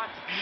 not